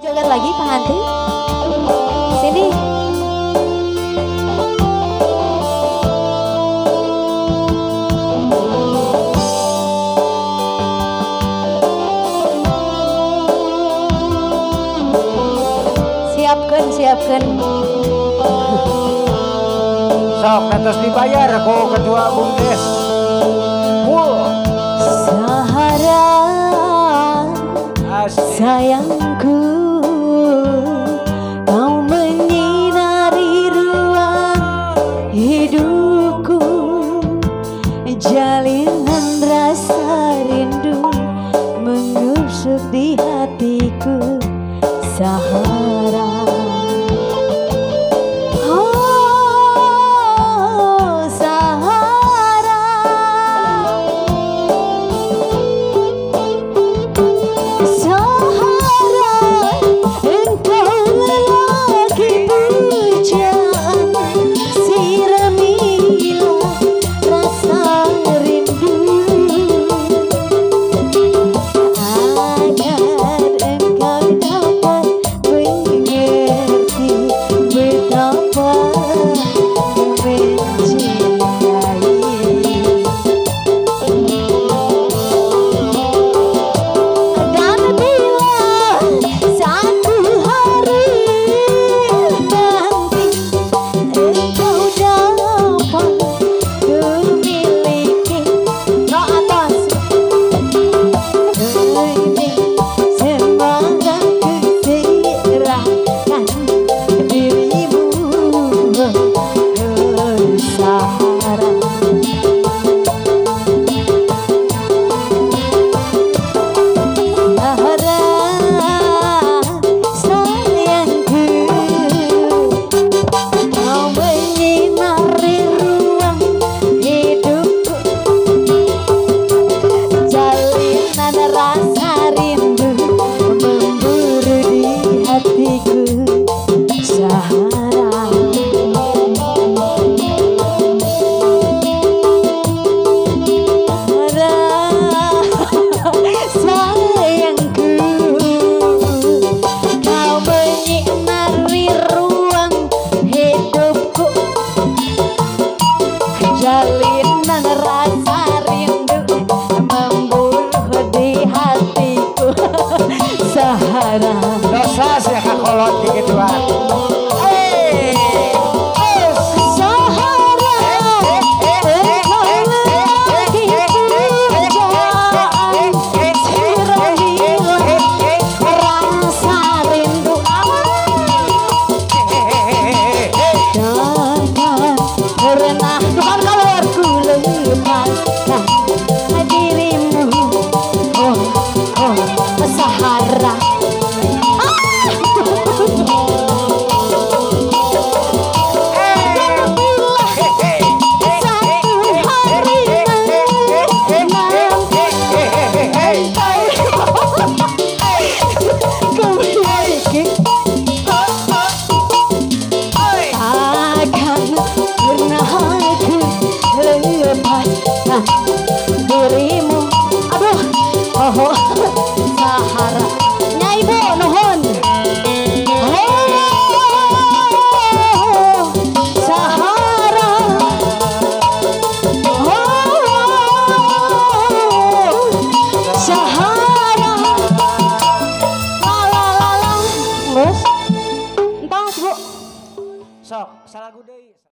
Joget lagi pengantin Sini. Siapkan, siapkan. Sok, atas dibayar aku ketua bungkes Mul Sahara. Sayang. Jalinan rasa rindu Mengusut di hatiku Sahabat salah gue